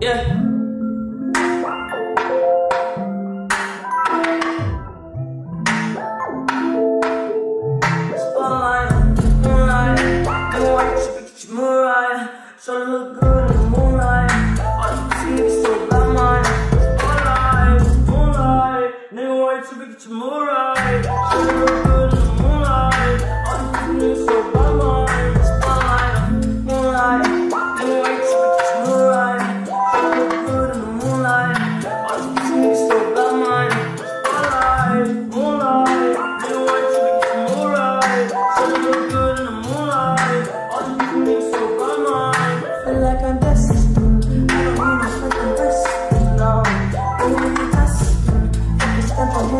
Yeah. Spotlight, moonlight, you want to picture moonlight, so look alright.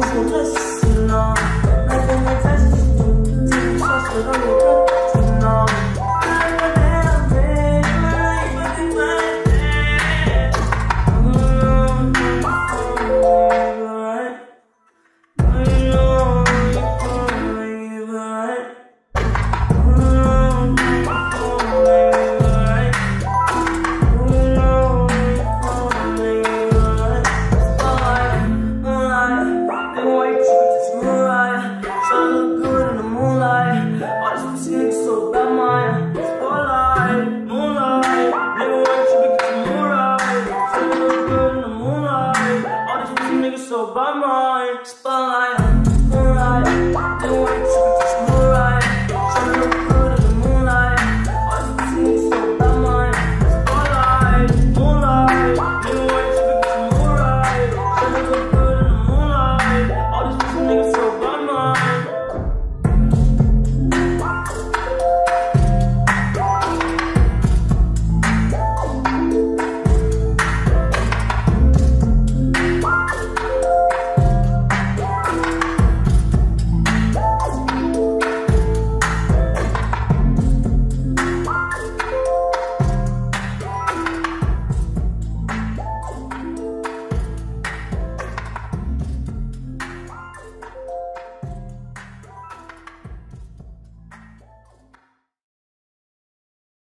Don't go so by my spine. Right, do.